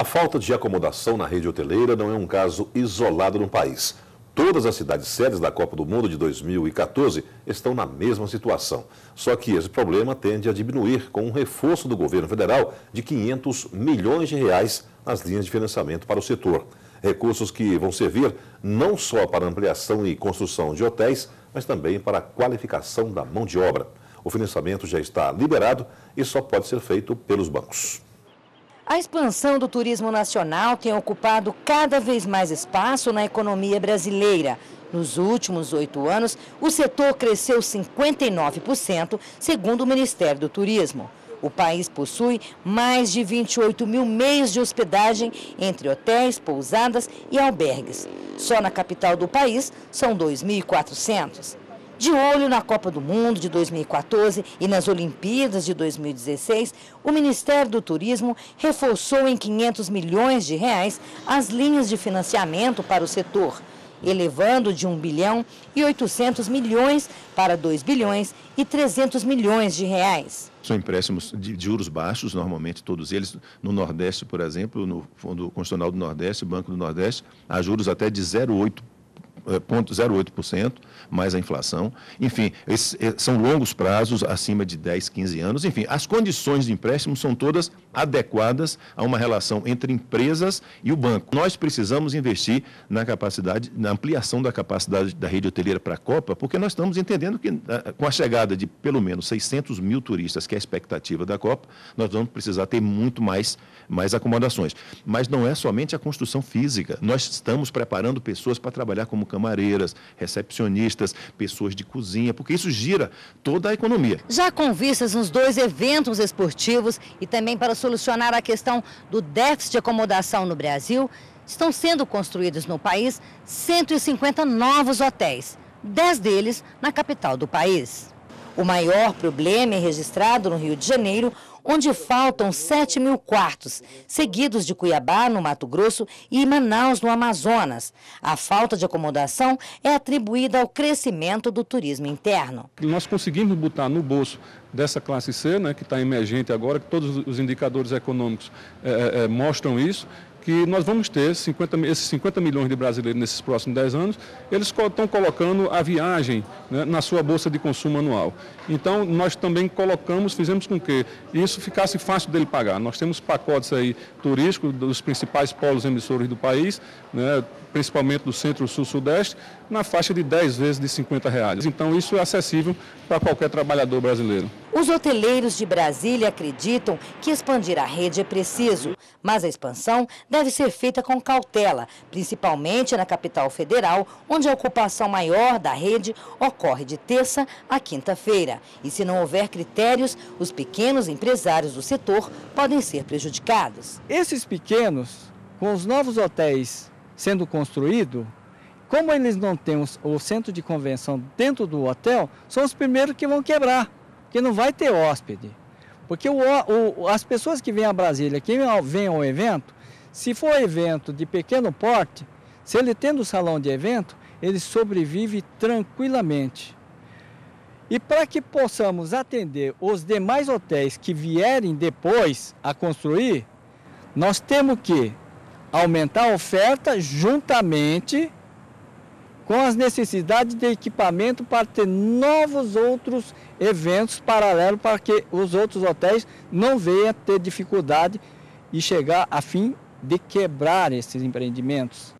A falta de acomodação na rede hoteleira não é um caso isolado no país. Todas as cidades sérias da Copa do Mundo de 2014 estão na mesma situação. Só que esse problema tende a diminuir com um reforço do governo federal de 500 milhões de reais nas linhas de financiamento para o setor. Recursos que vão servir não só para ampliação e construção de hotéis, mas também para a qualificação da mão de obra. O financiamento já está liberado e só pode ser feito pelos bancos. A expansão do turismo nacional tem ocupado cada vez mais espaço na economia brasileira. Nos últimos oito anos, o setor cresceu 59%, segundo o Ministério do Turismo. O país possui mais de 28 mil meios de hospedagem entre hotéis, pousadas e albergues. Só na capital do país são 2.400. De olho na Copa do Mundo de 2014 e nas Olimpíadas de 2016, o Ministério do Turismo reforçou em 500 milhões de reais as linhas de financiamento para o setor, elevando de 1 bilhão e 800 milhões para 2 bilhões e 300 milhões de reais. São empréstimos de juros baixos, normalmente todos eles. No Nordeste, por exemplo, no Fundo Constitucional do Nordeste, Banco do Nordeste, há juros até de 0,8%. 0,08%, eh, mais a inflação. Enfim, esses, eh, são longos prazos, acima de 10, 15 anos. Enfim, as condições de empréstimo são todas adequadas a uma relação entre empresas e o banco. Nós precisamos investir na capacidade, na ampliação da capacidade da rede hoteleira para a Copa, porque nós estamos entendendo que com a chegada de pelo menos 600 mil turistas, que é a expectativa da Copa, nós vamos precisar ter muito mais, mais acomodações. Mas não é somente a construção física. Nós estamos preparando pessoas para trabalhar como camareiras, recepcionistas, pessoas de cozinha, porque isso gira toda a economia. Já com vistas nos dois eventos esportivos e também para solucionar a questão do déficit de acomodação no Brasil, estão sendo construídos no país 150 novos hotéis, 10 deles na capital do país. O maior problema é registrado no Rio de Janeiro, onde faltam 7 mil quartos, seguidos de Cuiabá, no Mato Grosso, e Manaus, no Amazonas. A falta de acomodação é atribuída ao crescimento do turismo interno. Nós conseguimos botar no bolso dessa classe C, né, que está emergente agora, que todos os indicadores econômicos é, é, mostram isso, que nós vamos ter 50, esses 50 milhões de brasileiros nesses próximos 10 anos, eles estão colocando a viagem né, na sua bolsa de consumo anual. Então, nós também colocamos, fizemos com que isso ficasse fácil dele pagar. Nós temos pacotes aí turísticos dos principais polos emissores do país, né, principalmente do centro, sul, sudeste, na faixa de 10 vezes de 50 reais. Então, isso é acessível para qualquer trabalhador brasileiro. Os hoteleiros de Brasília acreditam que expandir a rede é preciso, mas a expansão deve ser feita com cautela, principalmente na capital federal, onde a ocupação maior da rede ocorre de terça a quinta-feira. E se não houver critérios, os pequenos empresários do setor podem ser prejudicados. Esses pequenos, com os novos hotéis sendo construídos, como eles não têm o centro de convenção dentro do hotel, são os primeiros que vão quebrar que não vai ter hóspede. Porque o, o, as pessoas que vêm a Brasília, que vêm ao evento, se for evento de pequeno porte, se ele tendo salão de evento, ele sobrevive tranquilamente. E para que possamos atender os demais hotéis que vierem depois a construir, nós temos que aumentar a oferta juntamente com as necessidades de equipamento para ter novos outros eventos paralelos para que os outros hotéis não venham ter dificuldade e chegar a fim de quebrar esses empreendimentos.